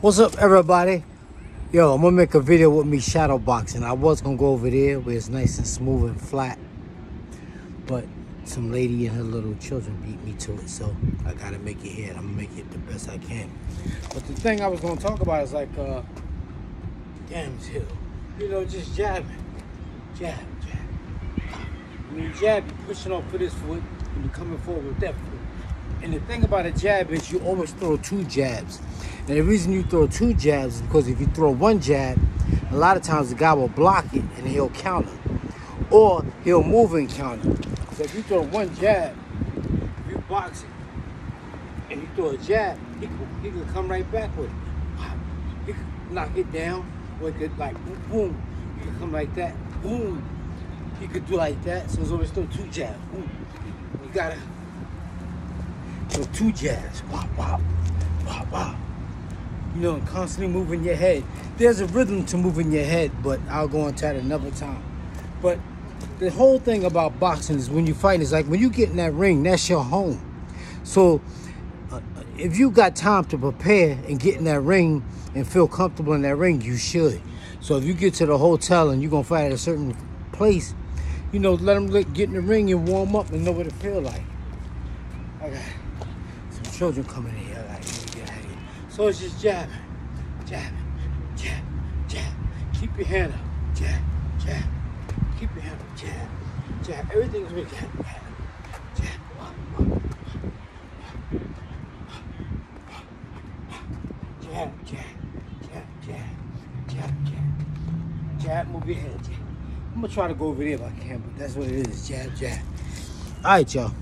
What's up, everybody? Yo, I'm gonna make a video with me shadow boxing. I was gonna go over there where it's nice and smooth and flat, but some lady and her little children beat me to it, so I gotta make it here. I'm gonna make it the best I can. But the thing I was gonna talk about is like, uh, damn, hill. You know, just jabbing, jab, jab. When you jab, you're pushing off for this foot, and you're coming forward with that foot. And the thing about a jab is you always throw two jabs. And the reason you throw two jabs is because if you throw one jab, a lot of times the guy will block it and he'll counter. Or he'll move and counter. So if you throw one jab, if you box it, and you throw a jab, he could, he come right back with it. He could knock it down, or he could like boom, boom. He could come like that, boom. He could do like that, so it's always throw two jabs. Boom. You gotta so two jabs, wop, wop, wop, wop. You know, constantly moving your head. There's a rhythm to moving your head, but I'll go into that another time. But the whole thing about boxing is when you fight is like when you get in that ring, that's your home. So uh, if you got time to prepare and get in that ring and feel comfortable in that ring, you should. So if you get to the hotel and you're gonna fight at a certain place, you know, let them get in the ring and warm up and know what it feel like. Okay children coming in here like, get out of here. So it's just jabbing, jabbing, jab, jab. Keep your hand up, jab, jab. Keep your hand up, jab, jab. Everything's with jab, jab, jab. Jab, jab, jab, jab, jab, jab. Jab, move your head, jab. I'm gonna try to go over there if I can, but that's what it is, jab, jab. All right, y'all.